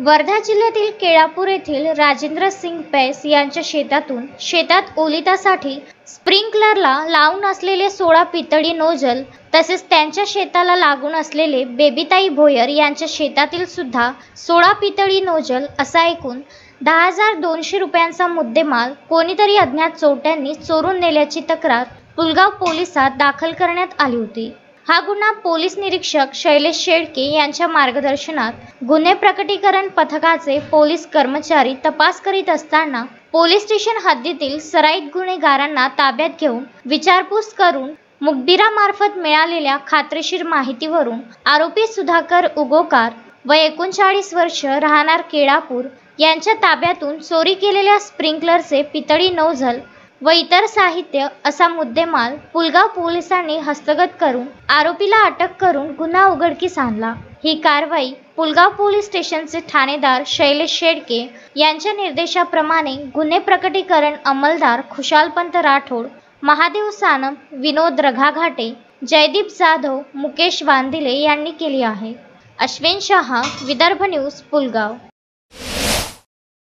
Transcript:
वर्धा जिल्ह्यातील केळापूर येथील राजेंद्र सिंग पैस यांच्या शेतातून शेतात ओलितासाठी स्प्रिंकलरला लावून असलेले सोळा पितळी नोजल तसेच त्यांच्या शेताला लागून असलेले बेबीताई भोयर यांच्या शेतातील सुद्धा सोळा पितळी नोजल असा ऐकून दहा हजार दोनशे रुपयांचा मुद्देमाल कोणीतरी अज्ञात चोरट्यांनी चोरून नेल्याची तक्रार पुलगाव पोलिसात दाखल करण्यात आली होती. हा गुन्हा पोलीस निरीक्षक शैलेश शेळके यांच्या मार्गदर्शनात गुन्हे प्रकटीकरण पथकाचे पोलीस कर्मचारी तपास करीत असताना पोलीस स्टेशन हद्दीतील सराईत गुन्हेगारांना ताब्यात घेऊन विचारपूस करून मुखबिरामार्फत मिळालेल्या खात्रीशीर माहितीवरून आरोपी सुधाकर उगोकार व एकोणचाळीस वर्ष राहणार केळापूर यांच्या ताब्यातून चोरी केलेल्या स्प्रिंकलरचे पितळी नोझल व इतर साहित्य असा मुद्देमाल पुलगाव पोलिसांनी हस्तगत करून आरोपीला अटक करून गुन्हा उघडकीस आणला. ही कारवाई पुलगाव पोलीस स्टेशनचे ठाणेदार शैलेश शेडके यांच्या निर्देशाप्रमाणे गुन्हे प्रकटीकरण अंमलदार खुशालपंत राठोड महादेव सानप विनोद रघाघाटे जयदीप जाधव मुकेश वांदिले यांनी केली आहे. अश्विन शहा विदर्भ न्यूज पुलगाव.